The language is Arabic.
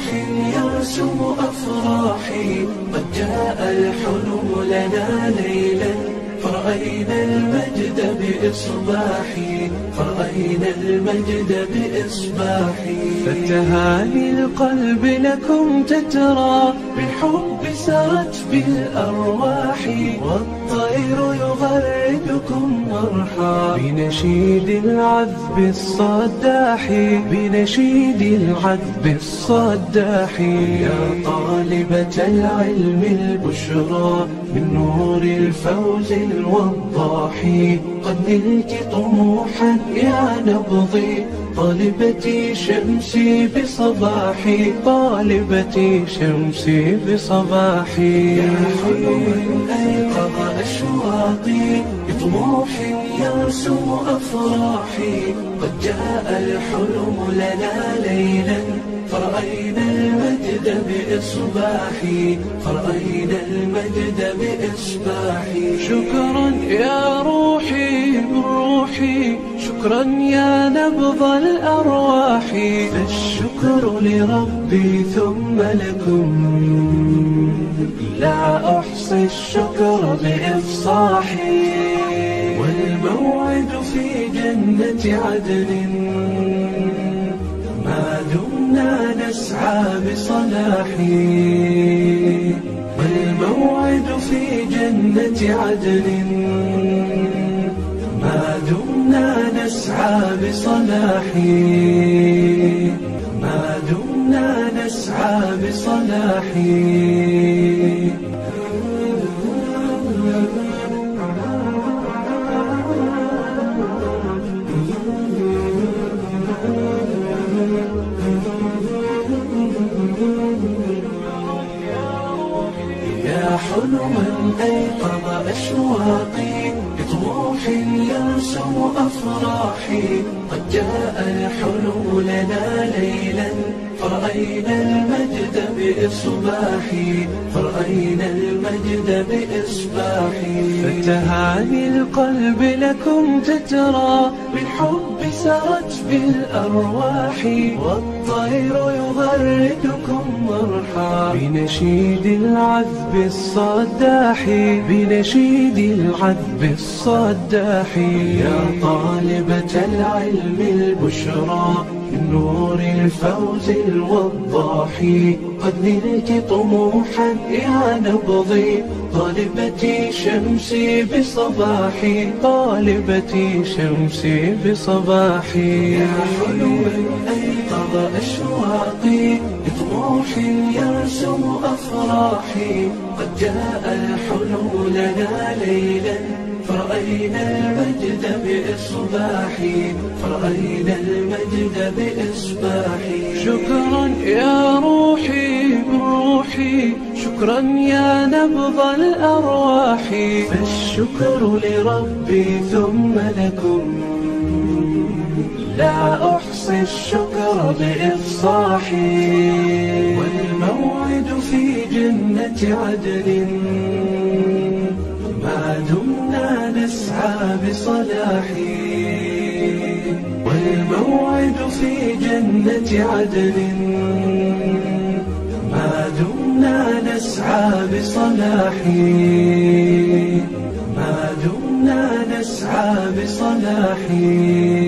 بطموح يرسم أفراحي قد جاء الحلم فرأينا المجد بإصباحي فرأينا المجد بإصباحي فتهاني القلب لكم تترى بالحب سرت بالأرواح والطير يغردكم مرحى بنشيد العذب الصداح بنشيد العذب الصداح. يا طالبة العلم البشرى من نور الفوز الوضاح قد نلت طموحا يا نبضي. طالبتي شمسي بصباحي طالبتي شمسي بصباحي. يا حلما أيقظ أشواقي بطموح يرسم أفراحي. قد جاء الحلم لنا ليلا فرأينا المجد بإصباحي. فرأينا المجد بإصباحي. شكرا يا روحي بالروحي شكرا يا نبض الأرواح فالشكر لربي ثم لكم. لا أحصي الشكر بإفصاحي. والموعد في جنة عدن. ما دمنا نسعى بصلاحي. والموعد في جنة عدن. نسعى بصلاحي. ما دمنا نسعى بصلاحي. أيقظ أشواقي بطموح يرسم أفراحي قد جاء الحلم لنا ليلا فرأينا المجد بإصباحي فرأينا المجد بإصباحي فتهاني القلب لكم تترى بالحب سرت بالأرواح والطير يغردكم مرحى بنشيد العذب الصداح. بنشيد العذب الصداح. يا طالبة العلم البشرى. نور الفوز الوضاح. قد نلت طموحا يا نبضي. طالبتي شمسي بصباحي طالبتي شمسي بصباحي يا حلما أيقظ أشواقي. بطموح يرسم أفراحي. قد جاء الحلم لنا ليلا. فرأينا المجد بإصباحي فرأينا المجد بإصباحي شكرا يا روحي بالروحي شكرا يا نبض الأرواح. فالشكر لربي ثم لكم. لا أحصي الشكر بإفصاحي. والموعد في جنة عدن ما دمنا نسعى بصلاحي. والموعد في جنة عدن ما دمنا نسعى بصلاحي. ما دمنا نسعى بصلاحي.